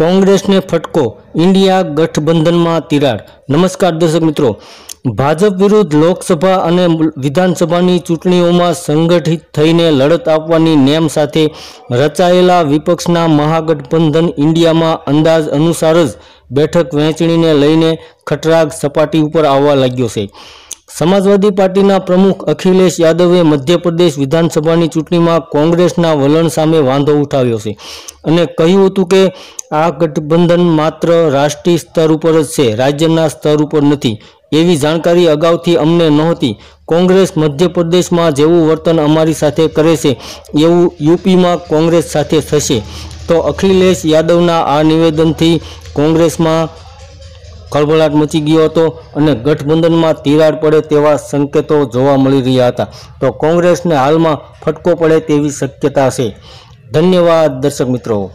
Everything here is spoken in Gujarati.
કોંગ્રેસને ફટકો, ઇન્ડિયા ગઠબંધનમાં તિરાડ. નમસ્કાર દર્શક મિત્રો. ભાજપ વિરુદ્ધ લોકસભા અને વિધાનસભાની ચૂંટણીઓમાં સંગઠિત થઈને લડત આપવાની નેમ સાથે રચાયેલા વિપક્ષના મહાગઠબંધન ઇન્ડિયામાં અંદાજ અનુસાર જ બેઠક વહેંચણીને લઈને ખટરાગ સપાટી ઉપર આવવા લાગ્યો છે. સમાજવાદી પાર્ટીના પ્રમુખ અખિલેશ યાદવે મધ્યપ્રદેશ વિધાનસભાની ચૂંટણીમાં કોંગ્રેસના વલણ સામે વાંધો ઉઠાવ્યો છે. અને કહ્યું હતું કે આ ગઠબંધન માત્ર રાષ્ટ્રીય સ્તર ઉપર જ છે, રાજ્યના સ્તર ઉપર નથી. એવી જાણકારી અગાઉથી અમને નહોતી. કોંગ્રેસ મધ્યપ્રદેશમાં જેવું વર્તન અમારી સાથે કરે છે, એવું યુપીમાં કોંગ્રેસ સાથે થશે. તો અખિલેશ યાદવના આ નિવેદનથી કોંગ્રેસમાં ખળભળાટ મચી ગયો હતો અને ગઠબંધનમાં તિરાડ પડે તેવા સંકેતો જોવા મળી રહ્યા હતા. તો કોંગ્રેસને હાલમાં ફટકો પડે તેવી શક્યતા છે. ધન્યવાદ દર્શક મિત્રો.